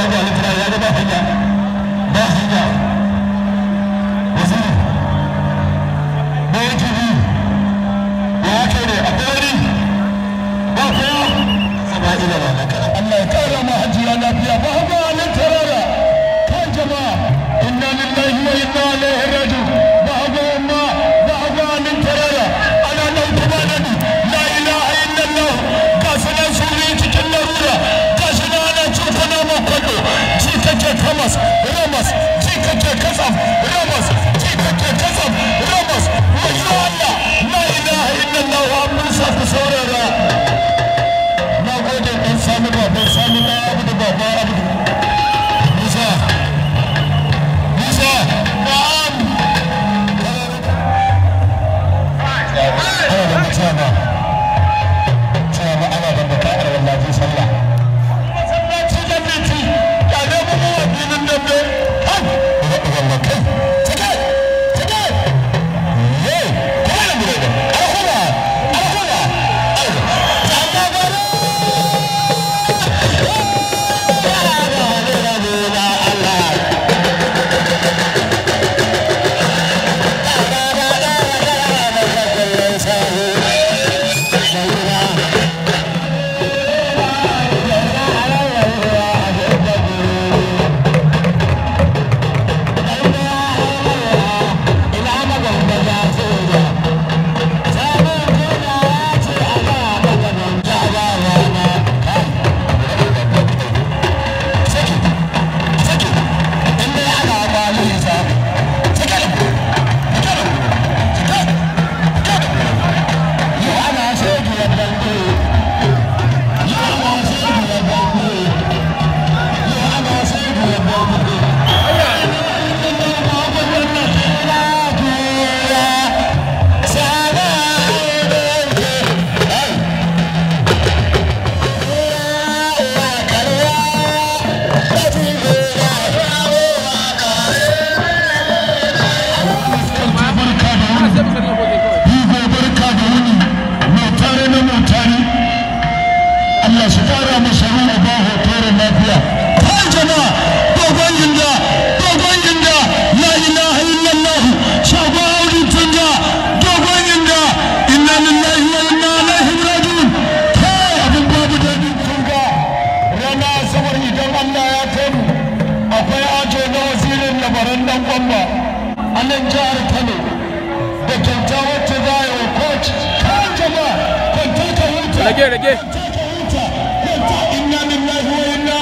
alitara ya ga ba hanya hanya waziri ba kowa sama'ila ba na Allah ya kara ma lafiya ba abu alitara da kan jama'a inna lillahi wa inna ilaihi yourself. Allah shi fara masa ruwa ba hotoron lafiya. Kai jama'a dogon ginda dogon la ilaha illallah shafa audin tunja dogon inna lillahi wa inna ilaihi raji'un kai abin babu dadin tunga rana asabar idan Allah ya kai mu akwai ajo na wazirin labaran dan gwamba a nan jihar Kano da kyauta wacce za a yi inna lillahi wa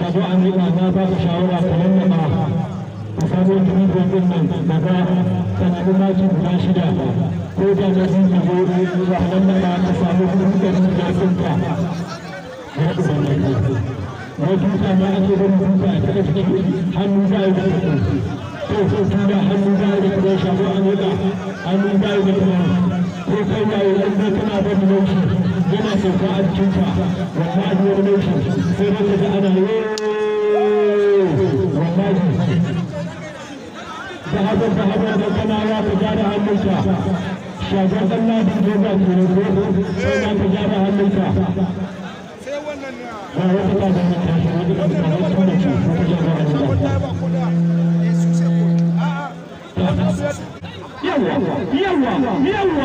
shago an yi na ba ka shawara ka lallaba ka samu tumitin ɗin nan daga sanadin maki guda shida. Ko da na sun zo ka lallaba ka samu tumitin da sun ka ya ɗuba na ke wai duka ma ake bari duka a ta cikin hannu za a yi da ko ko tuna hannu za a yi da kuɗi shago an yi hannu za a yi da kuɗi ko kai na yi ɗan kana bari laushi. Yana sauka a cikinka wallahi wani laushi sai dai ka ga ana yi. Wallahi. Da da da kana ya ka gyara hannunka shagar ladin joga ke ne ko? Sai ka gyara hannunka sai wannan ne. Ba wata ta ta shi wata ta zama ta tuna ce ko ta gyara hannunka ba da. Yawa yawa yawa